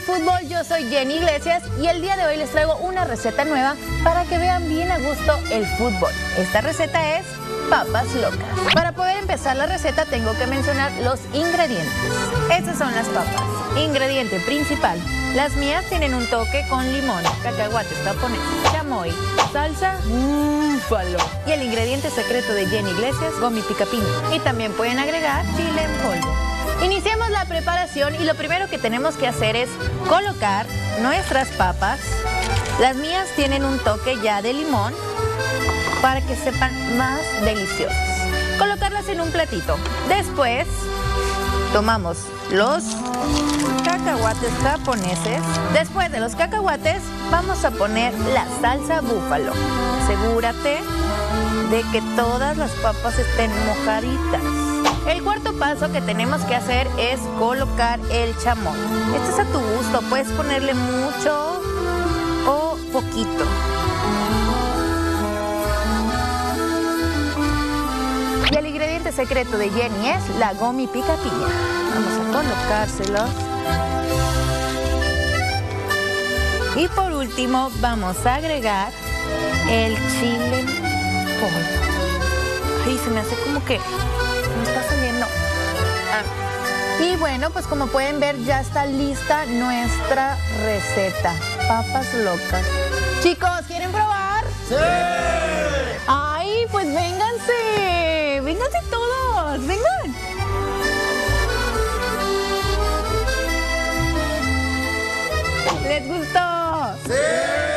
fútbol, yo soy Jenny Iglesias y el día de hoy les traigo una receta nueva para que vean bien a gusto el fútbol. Esta receta es papas locas. Para poder empezar la receta tengo que mencionar los ingredientes. Estas son las papas. Ingrediente principal. Las mías tienen un toque con limón, cacahuates japonés, chamoy, salsa, búfalo. Y el ingrediente secreto de Jenny Iglesias, gomi picapiña. Y también pueden agregar chile en polvo. Iniciamos la preparación y lo primero que tenemos que hacer es colocar nuestras papas. Las mías tienen un toque ya de limón para que sepan más deliciosas. Colocarlas en un platito. Después tomamos los cacahuates japoneses. Después de los cacahuates vamos a poner la salsa búfalo. Asegúrate de que todas las papas estén mojaditas. El cuarto paso que tenemos que hacer es colocar el chamoy. Esto es a tu gusto, puedes ponerle mucho o poquito. Y el ingrediente secreto de Jenny es la gomi pica. Vamos a colocárselos. Y por último vamos a agregar el chile polvo. Ay, se me hace como que Y bueno, pues como pueden ver ya está lista nuestra receta. Papas locas. Chicos, ¿quieren probar? ¡Sí! Ay, pues vénganse. Vénganse todos. Vengan. ¿Les gustó? ¡Sí!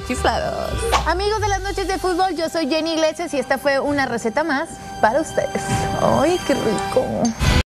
¡Qué chiflados! Amigos de las noches de fútbol, yo soy Jenny Iglesias y esta fue una receta más para ustedes. ¡Ay, qué rico!